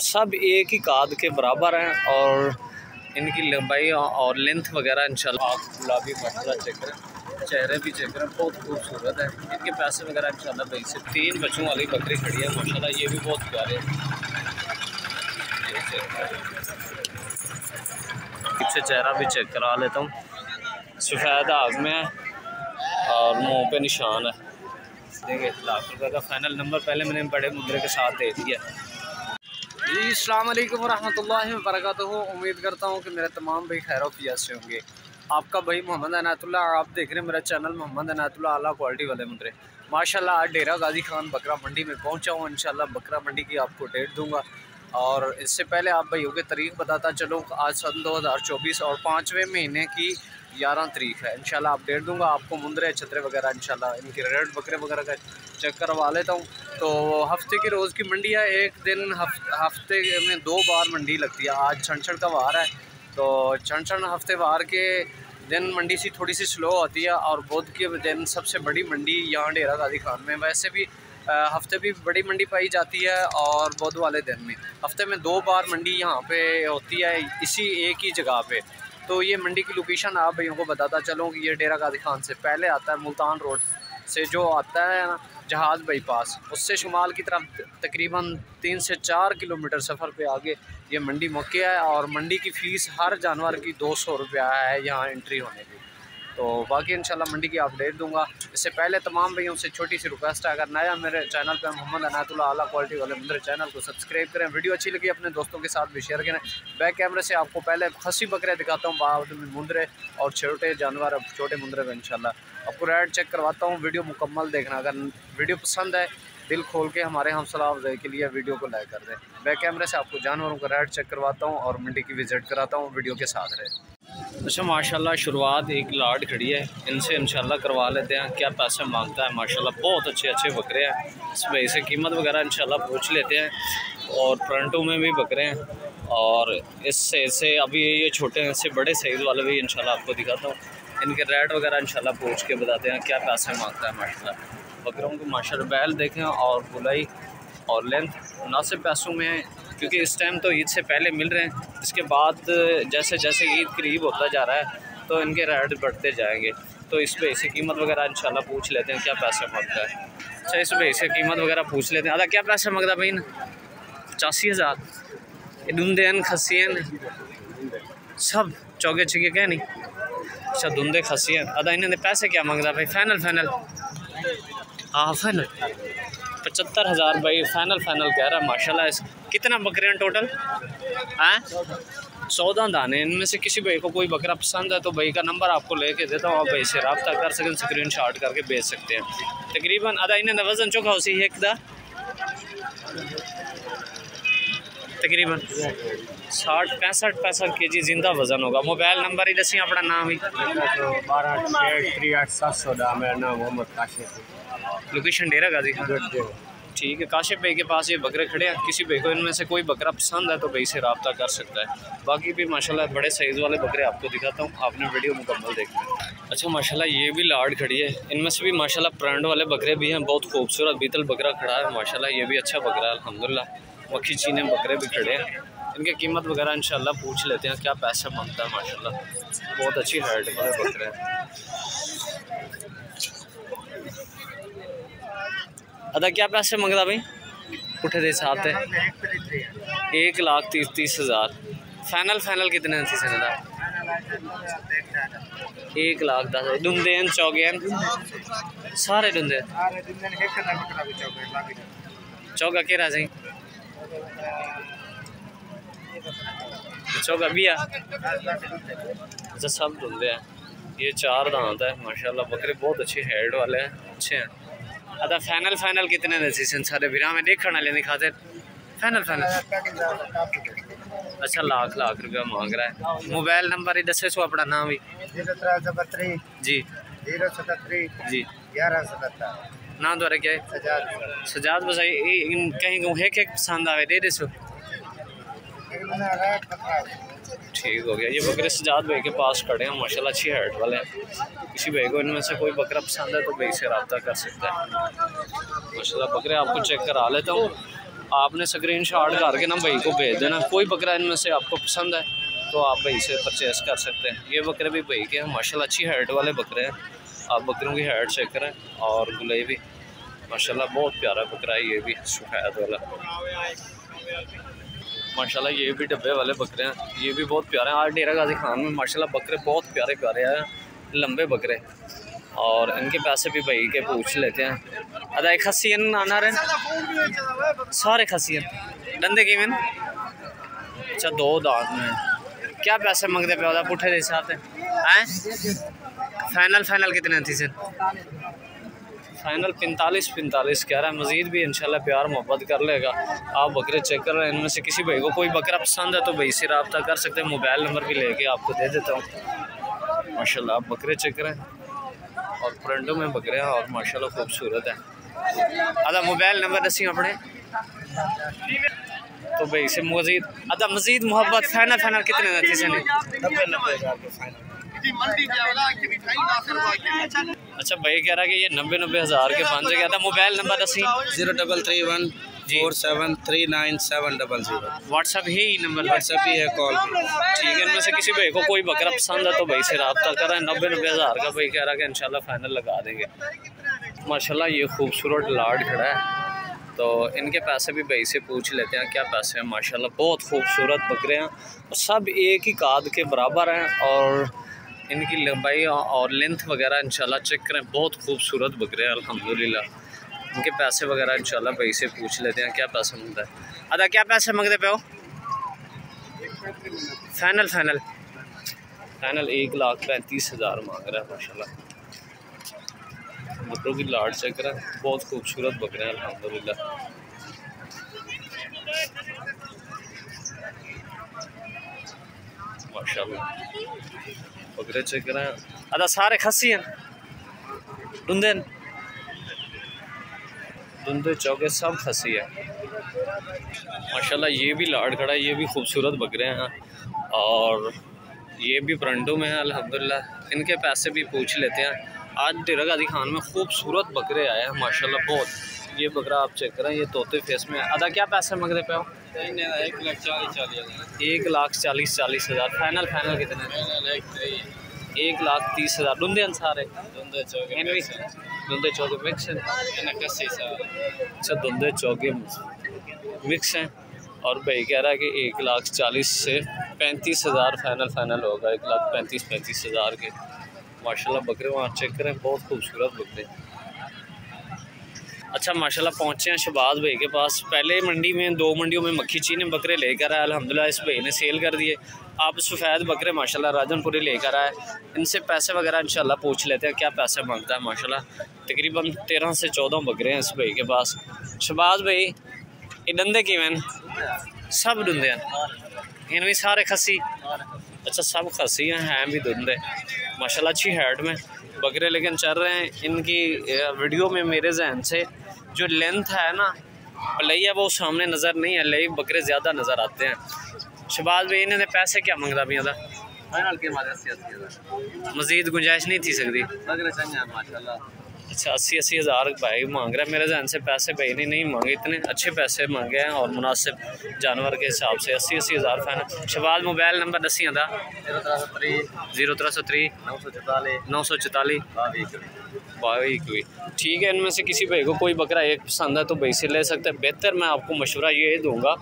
सब एक ही काद के बराबर हैं और इनकी लंबाई और लेंथ वगैरह इंशाल्लाह आप गुलाबी माशा चेक करें, चेहरे भी चेक करें, बहुत खूबसूरत है। इनके पैसे वगैरह इंशाल्लाह भाई से, तीन बच्चों वाली बकरी खड़ी है, माशाल्लाह ये भी बहुत प्यारे पीछे चेहरा भी चेक करा लेता हूँ। सफ़ेद आग में है और मुँह पे निशान है। देखिए, लाख रुपये का फ़ाइनल नंबर पहले मैंने बड़े मुद्रे के साथ दे दिया। जी अल्लाम वरहमल वर्क उम्मीद करता हूँ कि मेरे तमाम भाई खैर वफिया से होंगे। आपका भाई मोहम्मद अनातुल्ला आप देख रहे हैं मेरा चैनल मोहम्मद अनातुल्ला आला क्वालिटी वाले मुंडरे माशाल्लाह आज डेरा गाजी खान बकरा मंडी में पहुँचा हूँ। इन बकरा मंडी की आपको डेट दूँगा। और इससे पहले आप भाइयों की तारीख बताता चलूँ, आज सन 2024 और पाँचवें महीने की ग्यारह तारीख है। इंशाल्लाह अपडेट दूँगा आपको मुंदरे, छतरे वगैरह, इंशाल्लाह इनके रेड बकरे वगैरह का चेक करवा लेता हूँ। तो हफ़्ते के रोज़ की मंडी है, एक दिन हफ़्ते में दो बार मंडी लगती है। आज छणछण का वार है तो छणछण हफ़्ते वार के दिन मंडी सी थोड़ी सी स्लो होती है और बुध के दिन सबसे बड़ी मंडी यहाँ डेरा गाजी खान में। वैसे भी हफ़्ते भी बड़ी मंडी पाई जाती है और बुध वाले दिन में। हफ़्ते में दो बार मंडी यहाँ पे होती है, इसी एक ही जगह पे। तो ये मंडी की लोकेशन आप भैया को बताता चलूँ कि ये डेरा गाजी खान से पहले आता है, मुल्तान रोड से जो आता है ना, जहाज़ बाईपास उससे शुमाल की तरफ़ तकरीबन तीन से चार किलोमीटर सफ़र पे आगे ये मंडी मौके है और मंडी की फ़ीस हर जानवर की दो सौ रुपया है यहाँ एंट्री होने की। तो बाकी इन मंडी की अपडेट दूँगा। इससे पहले तमाम भैया उनसे छोटी सी रिक्वेस्ट है, अगर नया मेरे चैनल पर मोहम्मद अनातुल्ला आला क्वालिटी वाले मेरे चैनल को सब्सक्राइब करें वीडियो अच्छी लगी अपने दोस्तों के साथ भी शेयर करें। बैक कैमरे से आपको पहले खसी बकरे दिखाता हूँ बाद में मुंदरे और छोटे जानवर छोटे मुंदरे में इनशाला आपको रेड चेक करवाता हूँ वीडियो मुकम्मल देखना। अगर वीडियो पसंद है, दिल खोल के हमारे हौसला अफजाई के लिए वीडियो को लाइक कर दें। बैक कैमरे से आपको जानवरों का रेड चेक करवाता हूँ और मंडी की विज़िट कराता हूँ वीडियो के साथ रहे। अच्छा माशाल्लाह, शुरुआत एक लाड खड़ी है। इनसे इंशाल्लाह करवा लेते हैं। क्या पैसे माँगता है, माशाल्लाह, बहुत अच्छे अच्छे बकरे हैं। इसमें इसे कीमत वगैरह इंशाल्लाह पूछ लेते हैं। और फ्रंटों में भी बकरे हैं। और इससे इससे, अभी ये छोटे हैं, इससे बड़े साइज़ वाले भी इंशाल्लाह आपको दिखाता हूँ। इनके रेट वगैरह इंशाल्लाह पूछ के बताते हैं, क्या पैसे माँगता है, माशाल्लाह। बकरों को माशा बैल देखें और बुलाई और लेंथ। मुनासिब पैसों में क्योंकि इस टाइम तो ईद से पहले मिल रहे हैं। इसके बाद जैसे जैसे ईद करीब होता जा रहा है तो इनके रेट बढ़ते जाएँगे। तो इस पर ऐसी कीमत वगैरह इंशाल्लाह पूछ लेते हैं, क्या पैसा माँगता है। अच्छा इस पर इसे कीमत वगैरह पूछ लेते हैं। अदा क्या पैसा माँगता भाई? ना पचासी हज़ार। धुंदेन खसियन सब चौके छके क्या नहीं? अच्छा धुंदे खसियन अदा इन्होंने पैसे क्या माँगता भाई? फाइनल फाइनल हाँ फाइनल पचहत्तर हज़ार भाई फाइनल फाइनल कह रहा है, माशाल्लाह, इस कितना बकरे हैं टोटल हैं? चौदह तो दान इनमें से किसी भाई को कोई बकरा पसंद है तो भाई का नंबर आपको लेके देता हूँ, आप भाई से रबता कर सकें स्क्रीन शॉट करके भेज सकते हैं। तकरीबन, अदा इन्हें वज़न चुका उसी एक दा। तकरीबन साठ पैंसठ पैंसठ के जी ज़िंदा वज़न होगा। मोबाइल नंबर ही दसी अपना नाम ही। बारह छः आठ सात सौ मेरा नाम मोहम्मद काशिफ। लोकेशन डेरा गाजी खान ठीक है काशिफ भाई के पास ये बकरे खड़े हैं किसी भाई को इनमें से कोई बकरा पसंद है तो भाई से रबता कर सकता है बाकी भी माशाल्लाह बड़े साइज़ वाले बकरे आपको दिखाता हूँ आपने वीडियो मुकम्मल देखा अच्छा माशाल्लाह ये भी लाड खड़ी है इनमें से भी माशाल्लाह प्रांड वाले बकरे भी हैं बहुत खूबसूरत बीतल बकरा खड़ा है माशाला ये भी अच्छा बकरा है अलहमदिल्ला मक्खी चीने बकरे भी खड़े हैं इनकी कीमत वगैरह इन पूछ लेते हैं क्या पैसा माँगता है माशा बहुत अच्छी हाइट वाले बकरे हैं अदा क्या पैसे मंगता भाई? पुठे के हिसाब से एक लाख तीस तीस हज़ार। फाइनल फाइनल कितने थी एक लाख दस डूंदे चौके सारे डूंदे। चौगा केरा सही चौगा भी है अच्छा, सब डूंदे हैं। ये चार दांत है, माशाल्लाह, बकरे बहुत अच्छे हेड वाले हैं, अच्छे हैं। अदा फाइनल फाइनल कितने दसीसन सारे विराम में देखने वाले की खाते फाइनल फाइनल अच्छा लाख लाख रुपया मांग रहा है। मोबाइल नंबर ही दसे सो अपना नाम भी जी। ज़ीरो सतहत्तरी जी। ग्यारह सतहत्तर नाम द्वारा क्या है? सजाद सजाद बस कहीं कहूँ है क्या पसंद आवे, दे दे सो। ठीक हो गया। ये बकरे सजाद भाई के पास खड़े हैं, माशाल्लाह अच्छी हाइट वाले हैं। किसी भाई को इनमें से कोई बकरा पसंद है तो भाई से रबता कर सकता है। माशाल्लाह, बकरे आपको चेक करा लेता हूँ। आपने स्क्रीन शॉट करके ना भाई को भेज देना। कोई बकरा इनमें से आपको पसंद है तो आप भाई से परचेस कर सकते हैं। ये बकरे भी भाई के हैं माशा अच्छी हाइट वाले बकरे हैं। आप बकरों की हाइट चेक करें और गुले भी माशाला बहुत प्यारा बकरा है, ये भी शुहैद वाला। माशाल्लाह ये भी डब्बे वाले बकरे हैं। ये भी बहुत प्यारे हैं। आज डेरा गाजी खान में माशाल्लाह बकरे बहुत प्यारे प्यारे हैं। लंबे बकरे। और इनके पैसे भी भाई के पूछ लेते हैं। अदा खसियन आना रहे सारे खसियन डंदे की मैन? अच्छा दो दांत में। क्या पैसे मंगते पे पुठे के हिसाब से फाइनल फाइनल कितने थी सर फाइनल पैंतालीस पैंतालीस कह रहा है मज़ीद भी इंशाल्लाह प्यार मोहब्बत कर लेगा। आप बकरे चेक कर रहे हैं इनमें से किसी भाई को कोई बकरा पसंद है तो भाई से रबता कर सकते हैं मोबाइल नंबर भी लेके आपको दे देता हूँ। माशाल्लाह आप बकरे चेक करें और फ्रंटों में बकरे हैं और माशाल्लाह खूबसूरत है। अदा मोबाइल नंबर दसी अपने। तो भाई से मजीद अदा मजीद मोहब्बत फाइनल फाइनल कितने नतीजे से अच्छा भाई कह रहा है कि ये नब्बे नब्बे हज़ार के बन जाएगा। था मोबाइल नंबर दसी? Zero double three one four seven three nine seven double zero. WhatsApp ही नंबर व्हाट्सअप ही है कॉल ठीक है इनमें से किसी भाई को कोई बकरा पसंद है तो भाई से रबता कर। रहा है नब्बे नब्बे हज़ार का भाई कह रहा है कि इंशाल्लाह फाइनल लगा देंगे। माशाल्लाह ये खूबसूरत लाड खड़ा है। तो इनके पैसे भी भाई से पूछ लेते हैं क्या पैसे हैं? माशाल्लाह बहुत खूबसूरत बकरे हैं। और सब एक ही काद के बराबर हैं और इनकी लंबाई और लेंथ वगैरह इंशाल्लाह चेक करें। बहुत खूबसूरत बकरे हैं, अल्हम्दुलिल्लाह। इनके पैसे वगैरह इंशाल्लाह भाई से पूछ लेते हैं, क्या पैसा माँगता है। अदा, क्या पैसे मांगते पे हो? फाइनल फाइनल फाइनल एक लाख पैंतीस हज़ार मांग रहा है, माशाल्लाह। बकरों की लाड चेक करें, बहुत खूबसूरत बकरे हैं, अल्हम्दुलिल्लाह। माशाल्लाह। बकरे चेक करें अदा सारे खसी हैं। धुंधे धुंधे चौके सब खसी है। माशाल्लाह, ये भी लाड़ खड़ा ये भी खूबसूरत बकरे हैं। और ये भी ब्रंडो में है, अल्हम्दुलिल्लाह। इनके पैसे भी पूछ लेते हैं। आज डेरा गाजी खान में खूबसूरत बकरे आए हैं, माशाल्लाह, बहुत। ये बकरा आप चेक करें, ये तोते फेस में अदा, क्या पैसे मंग रहे पे हो? एक लाख चालीस चालीस एक लाख चालीस चालीस हज़ार। फाइनल फाइनल कितने एक लाख तीस हज़ार। डूंदे सारे धुंधे चौके मिक्स हैं। अच्छा धुंधे चौके मिक्स हैं। और भाई कह रहा है कि एक लाख चालीस से पैंतीस हज़ार फाइनल फाइनल होगा। एक लाख पैंतीस पैंतीस हज़ार के। माशाल्लाह बकरे वहाँ चेक करें बहुत खूबसूरत बकरे। अच्छा माशाल्लाह पहुँचे हैं शबाज भाई के पास। पहले मंडी में, दो मंडियों में मक्खी चीने बकरे लेकर आए अलहमदिल्ला इस भाई ने सेल कर दिए। आप सफ़ेद बकरे, माशाल्लाह, राजनपुरी लेकर आए। इनसे पैसे वगैरह इंशाल्लाह पूछ लेते हैं, क्या पैसे माँगता है, माशाल्लाह। तकरीबन तेरह से चौदह बकरे हैं इस भाई के पास। शबाज भाई, ये डंदे की मैन सब डुंदे हैं। इन भी सारे खसी अच्छा सब खसी हैं हैं भी धुंधे माशाल्लाह, अच्छी हाइट में बकरे लेकिन चल रहे हैं। इनकी वीडियो में मेरे जहन से जो लेंथ है ना लैया वो सामने नज़र नहीं है लई बकरे ज़्यादा नज़र आते हैं। शबाज भाई इन्होंने पैसे क्या मंगता भी था मजीद गुंजाइश नहीं थी सकती अस्सी अस्सी हज़ार भाई मांग रहा है। मेरे जहन से पैसे भाई ने नहीं मांगे इतने अच्छे पैसे मांगे हैं और मुनासिब जानवर के हिसाब से। अस्सी अस्सी हज़ार फ़ैन। शबाज मोबाइल नंबर दसी था ज़ीरो त्रै सौ त्री नौ सौ चौताली नौ सौ चौताली बावी कोई ठीक है इनमें से किसी भाई को कोई बकरा एक पसंद है तो भाई से ले सकते हैं। बेहतर मैं आपको मशवरा ये दूँगा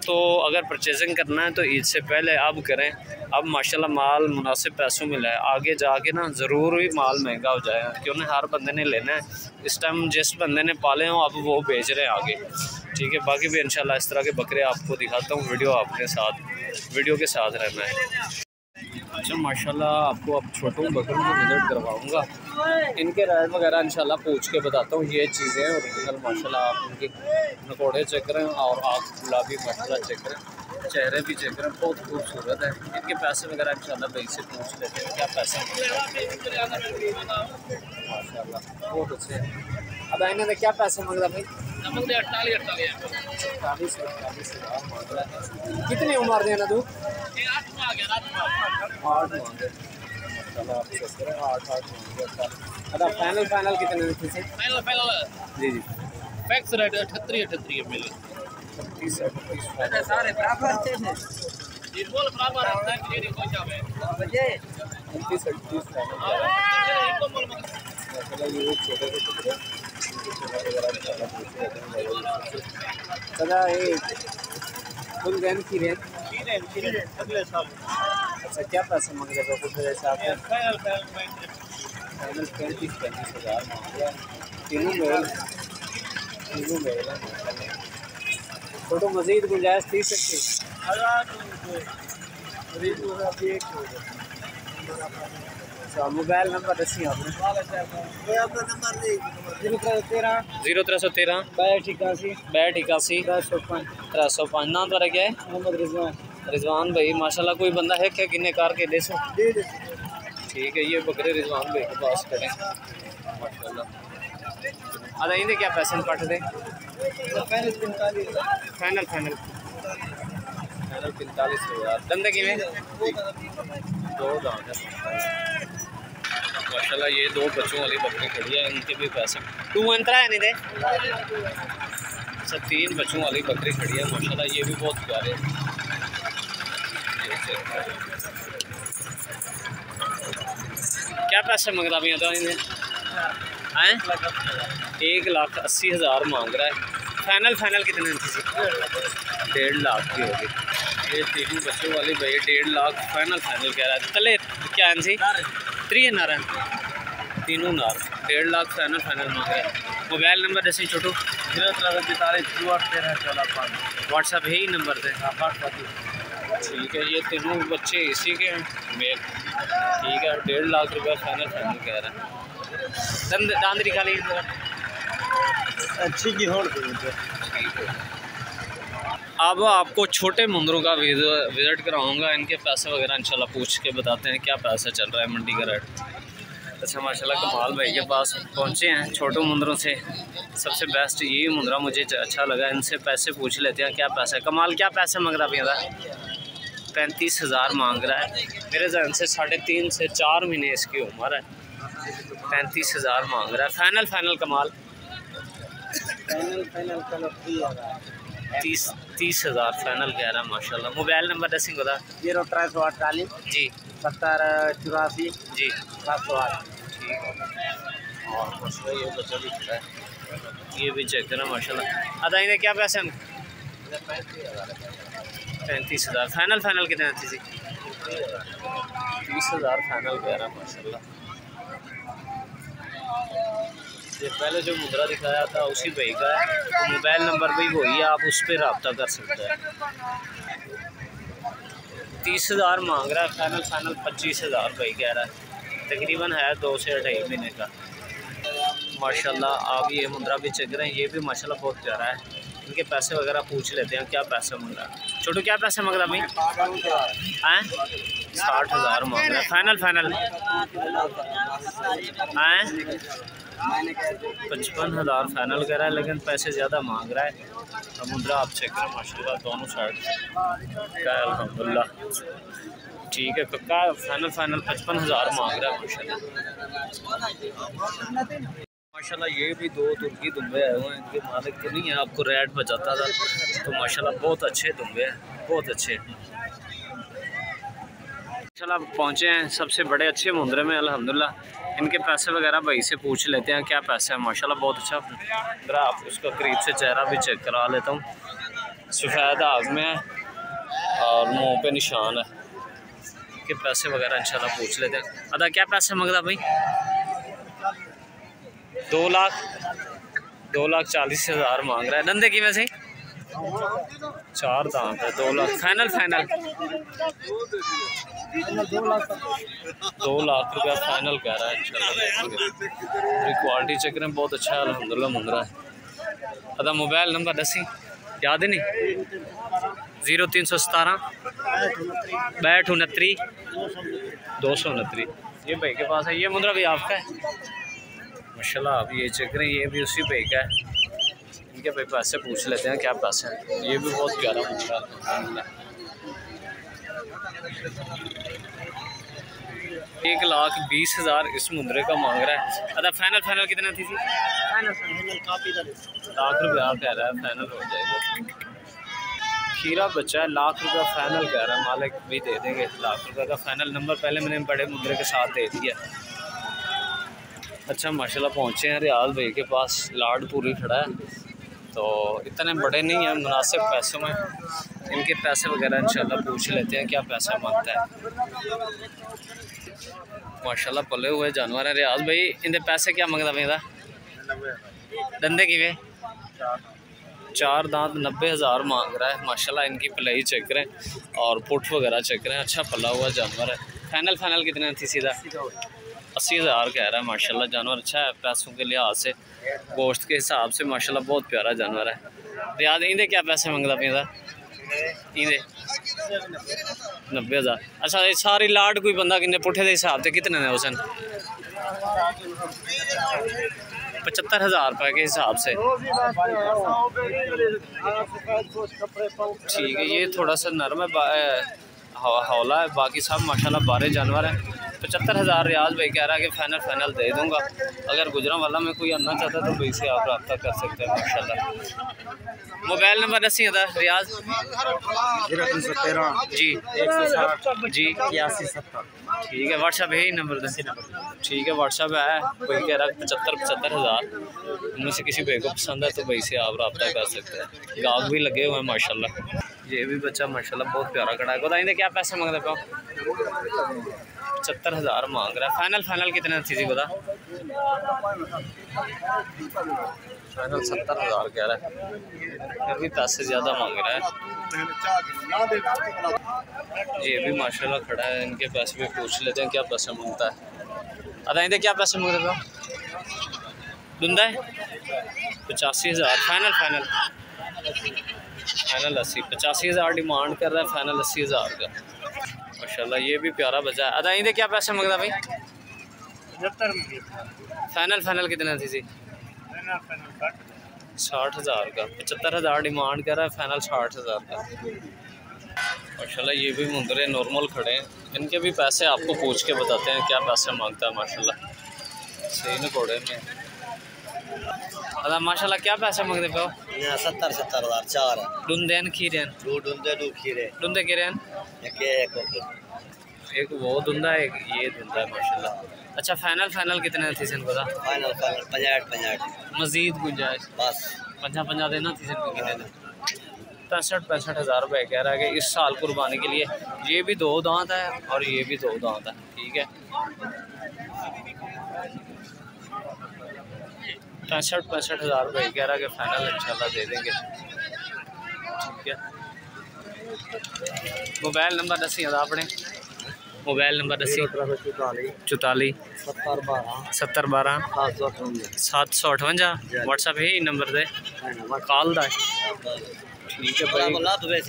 तो अगर परचेजिंग करना है तो ईद से पहले अब करें। अब माशाल्लाह माल मुनासिब पैसों में लाए। आगे जाके ना ज़रूर ही माल महँगा हो जाएगा। क्योंकि हर बंदे ने लेना है। इस टाइम जिस बंदे ने पाले हों, अब वो बेच रहे हैं आगे। ठीक है, बाकी भी इंशाल्लाह इस तरह के बकरे आपको दिखाता हूँ। वीडियो आपके साथ वीडियो के साथ रहना है। अच्छा माशाल्लाह, आपको अब छोटों बकरों को विज़िट करवाऊँगा। इनके रेट वगैरह इंशाल्लाह पूछ के बताता हूँ, ये चीज़ें ओरिजिनल माशाल्लाह, आप उनके नकोड़े चेक करें और आँख गुलाबी माशाल्लाह चेक करें, चेहरे भी चेक करें, बहुत खूबसूरत है। इनके पैसे वगैरह इंशाल्लाह भाई से पूछ लेते हैं, क्या पैसे माशाल्लाह, बहुत अच्छे हैं। अब इन्होंने क्या पैसे मांग रहा भाई अड़तालीस अड़तालीस। कितनी उम्र देना तू? आठ आठ आठ फाइनल फाइनल कितने में थी? फाइनल फाइनल जी जी। फैक्स रेट अठहत्तर अठहत्तर मिले पैंतीस अड़तीस पैंतीस अड़तीस ये छोटे से टुकड़े। दादा ये फुल रैन की रेंज अगले साल. अच्छा क्या पैसे मांग रहे हो कुछ जैसे आपने फाइनल पैंतीस पैंतीस हज़ार मांग तीनों मेल तीनों मेल फ़ोटो मज़ीद गुंजाइश थी सकती अच्छा मोबाइल नंबर दसी आपने। ज़ीरो त्रै सौ तेरह। बैठ इक्यासी। बैठ इक्यासी। दस सौ पाँच त्रै सौ पाँच। नाम द्वारा क्या है? मोहम्मद रिजवान। रिजवान भाई माशाल्लाह कोई बंदा है क्या? किन्ने कार के दे सो ठीक है ये बकरे रिजवान भाई के पास करें माशाल्लाह। अदा इन्हें क्या पैसे कट दें? Final final. फाइनल पैंतालीस हज़ार। धंधे किमें दो दांत है माशाल्लाह ये दो बच्चों वाली बकरी खड़ी है इनके भी पैसे। टू अंतरा है नहीं दे। अच्छा तीन बच्चों वाली बकरी खड़ी है माशाल्लाह ये भी बहुत प्यारे। क्या पैसे मंगता भी था इन्हें? हैं? एक लाख अस्सी हज़ार मांग रहा है। फाइनल फाइनल कितने डेढ़ लाख की होगी। ये तीनों बच्चों वाली भाई डेढ़ लाख फाइनल फाइनल कह रहा है। तले क्या है त्री है नारा तीनों नार। डेढ़ लाख फाइनल फाइनल मांग रहे है। मोबाइल नंबर जैसे छोटू। ज़ीरो दो आठ तेरह चौदह पाँच। व्हाट्सअप है ही नंबर थे हाँ ठीक है ये तीनों बच्चे इसी के हैं। मेल। ठीक है डेढ़ लाख रुपया फाइनल फाइनल कह रहे हैं। दांद निकालिए। अच्छी की होड़ दे अब आपको छोटे मंदिरों का विज़िट कराऊँगा, इनके पैसे वगैरह इंशाल्लाह पूछ के बताते हैं क्या पैसा चल रहा है मंडी का रेट अच्छा माशाल्लाह कमाल भाई के पास पहुँचे हैं, छोटो मंदिरों से। सबसे बेस्ट यही मुंदरा मुझे अच्छा लगा, इनसे पैसे पूछ लेते हैं क्या पैसा है। कमाल, क्या पैसे मांग रहा भैया पैंतीस हज़ार मांग रहा है। मेरे जहन से साढ़े तीन से चार महीने इसकी उम्र है। पैंतीस हज़ार मांग रहा है। फाइनल फाइनल कमाल। फाइनल फाइनल तीस तीस हज़ार फाइनल कह रहा है माशाल्लाह। मोबाइल नंबर दसिंग बता ज़ीरो त्रै सौ अड़तालीस जी। सत्तर चौरासी जी। सात सौ आठ। ठीक है। ये भी खड़ा है ये भी चेक करें माशाल्लाह। अदा इन्हें क्या पैसे हैं? पैंतीस हज़ार। फाइनल फाइनल कितने आती थी तीस हज़ार फाइनल कह रहा है माशाल्लाह। पहले जो मुद्रा दिखाया था, उसी भाई का है तो मोबाइल नंबर भी वही है, आप उस पर रबता कर सकते हैं। तीस हज़ार मांग रहा है फाइनल फाइनल पच्चीस हज़ार भाई कह रहा है। तकरीबन है दो से ढाई महीने का। माशाल्लाह, आप ये मुद्रा भी चेक रहे हैं ये भी माशाल्लाह बहुत प्यारा है। इनके पैसे वगैरह पूछ लेते हैं, क्या पैसे मांग रहा है। छोटू, क्या पैसे मांग रहा भाई? हैं? साठ हज़ार मांग रहा है। फाइनल फाइनल हैं? पचपन हज़ार फाइनल कह रहा है, लेकिन पैसे ज़्यादा मांग रहा है। तो मुद्रा आप चेक करें, माशाल्लाह, दोनों साइड का अल्हम्दुलिल्लाह। ठीक है कक्का फाइनल फाइनल पचपन हज़ार मांग रहा है, माशाल्लाह। माशाल्लाह, ये भी दो तुर्की दुम्बे आए हुए हैं, इनके मालिक तो नहीं है, आपको रेट बचाता था तो माशाल्लाह, बहुत अच्छे दुम्बे हैं, बहुत अच्छे। माशाल्लाह पहुँचे हैं, सबसे बड़े अच्छे मुंदरे में, अल्हम्दुलिल्लाह। इनके पैसे वगैरह भाई से पूछ लेते हैं, क्या पैसे हैं? माशाल्लाह, बहुत अच्छा। जरा आप उसका करीब से चेहरा भी चेक करा लेता हूँ। सफ़ेद आग में है और मुँह पे निशान है। के पैसे वगैरह इंशाल्लाह पूछ लेते हैं। अदा, क्या पैसे मंगता भाई? दो लाख दो लाख चालीस हज़ार मांग रहा है। धंधे की वैसे चार दांत है, दो लाख। फाइनल फाइनल दो लाख रुपया फाइनल कह रहा है क्वालिटी चेक करें, बहुत अच्छा है, अलहमदिल्ला मुंदरा है। अदा मोबाइल नंबर दसी, याद है नहीं? ज़ीरो तीन सौ सतारह बैठ उनत्री दो सौ उनत्री ये भाई के पास है, ये मुंदरा भी आपका है? माशाल्लाह, आप ये चेक करें, ये भी उसी भाई का है। इनके भाई पैसे पूछ लेते हैं क्या पैसे हैं। ये भी बहुत प्यारा मुंदरा है। एक लाख बीस हज़ार इस मुंदरे का मांग रहा है। अदा फाइनल फाइनल कितना थी थी फाइनल फाइनल काफ़ी लाख रुपया कह रहा है फाइनल हो जाएगा। खीरा बच्चा है लाख रुपया फाइनल कह रहा है मालिक भी दे देंगे। लाख रुपये का फाइनल नंबर पहले मैंने बड़े मुद्रे के साथ दे दिया। अच्छा माशाल्लाह पहुँचे हैं रियाज भाई के पास। लाड पूरी खड़ा है। तो इतने बड़े नहीं हैं, मुनासिब पैसों में। इनके पैसे वगैरह इंशाल्लाह पूछ लेते हैं, क्या पैसा माँगता है। माशाल्लाह, पले हुए जानवर है रियाज भाई। इनके पैसे क्या मंगता मेरा डंदे कि चार दांत नब्बे हज़ार मांग रहा है। माशाल्लाह, इनकी पलाई चेक करें और पुट वगैरह चेक करें। अच्छा पला हुआ जानवर है। फाइनल फाइनल कितने थी सीधा? अस्सी हज़ार कह रहा है, माशाल्लाह, जानवर अच्छा है, पैसों के लिहाज से, गोश्त के हिसाब से, माशाल्लाह, बहुत प्यारा जानवर है। रियाज इंदे क्या पैसे मंगता पे इंदे नब्बे हज़ार। अच्छा ये सारी लाड कोई बंदा किन्ने पुठे के हिसाब से, कितने ने उसन पचहत्तर हज़ार रुपये के हिसाब से। ठीक है, ये थोड़ा सा नरम है हौला है, बाकी सब, माशाल्लाह बारह जानवर हैं। पचहत्तर हज़ार रियाज भाई कह रहा है कि फ़ाइनल फ़ाइनल दे दूँगा। अगर गुजरा वाला में कोई आना चाहता तो भाई से आप रब्ता कर सकते हैं माशा मोबाइल नंबर दसी था रियाज? जी। जी। इक्यासी सत्तर। ठीक है व्हाट्सअप है ही नंबर दसी। ठीक है व्हाट्सअप है कोई कह रहा है पचहत्तर पचहत्तर हज़ार। उनमें से किसी भाई को पसंद है तो भाई से आप रब्ता कर सकते हैं। गाग भी लगे हुए हैं माशाल्लाह। ये भी बच्चा माशाल्लाह बहुत प्यारा खड़ा है। बताइए क्या पैसे मांगते पाओ पचहत्तर हज़ार मांग रहा है। फाइनल फाइनल कितने थी थी बता फाइनल सत्तर हज़ार कह रहा है। फिर भी पैसे ज़्यादा मांग रहा है। ये भी माशाल्लाह खड़ा है इनके पैसे भी पूछ लेते हैं क्या पैसे माँगता है। अदा इधर क्या पैसे मांग रहे हो? धुंदा है? पचासी हज़ार। फाइनल फाइनल फाइनल अस्सी पचासी हज़ार डिमांड कर रहा है फाइनल अस्सी हज़ार का। माशाल्लाह ये भी प्यारा बचा है। अदा इंदे क्या पैसे मंगता भाई? पचहत्तर फाइनल फाइनल कितने थी सी साठ। हज़ार का। पचहत्तर हज़ार डिमांड कर रहा है फाइनल साठ हज़ार का। माशाल्लाह ये भी मुंदरे नॉर्मल खड़े हैं। इनके भी पैसे आपको पूछ के बताते हैं क्या पैसे माँगता है माशाल्लाह। सही न घोड़े में। अदा माशाल्लाह क्या पैसे मांगते पे सत्तर सत्तर हज़ार चार। डूंदे खीरे दो डूंदे दो खीरे। डूंदे खीरे। एक वो धुंधा एक ये धुंधा माशाल्लाह। अच्छा फाइनल फाइनल कितने थी सन फाइनल फाइनल मजीद गुंजाइश। बस। पंजा पंजा देना थी सन कितने पैंसठ पैंसठ हज़ार रुपये कह रहा है कि इस साल कुर्बानी के लिए। ये भी दो दांत है और ये भी दो दांत है ठीक है? पैंसठ पैंसठ हज़ार रुपये कह रहा है कि फाइनल इंशाल्लाह दे देंगे। ठीक है। मोबाइल नंबर दसी हज़ार अपने मोबाइल नंबर दसी चौताली। सत्तर बारह। सत्त सौ अठवंजा। व्हाट्सअप है नंबर दे। कॉल दा ठीक है भाई।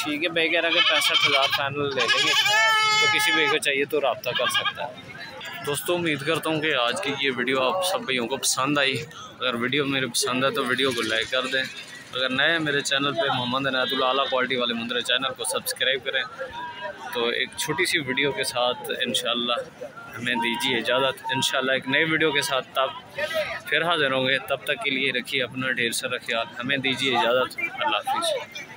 ठीक है भाई, कह रहा है पैंसठ हज़ार फाइनल ले लेंगे। तो किसी भाई को चाहिए तो रबता कर सकता है। दोस्तों, उम्मीद करता हूँ कि आज की ये वीडियो आप सब भाइयों को पसंद आई। अगर वीडियो मेरे पसंद है तो वीडियो को लाइक कर दें। अगर नए मेरे चैनल पे, मोहम्मद अनायतुल आला क्वालिटी वाले मंदिर चैनल को सब्सक्राइब करें। तो एक छोटी सी वीडियो के साथ इन हमें दीजिए इजाज़त। इन एक नए वीडियो के साथ तब फिर हाजिर होंगे। तब तक के लिए रखिए अपना ढेर सारा ख्याल। हमें दीजिए इजाज़त। अल्लाह हाफिज़।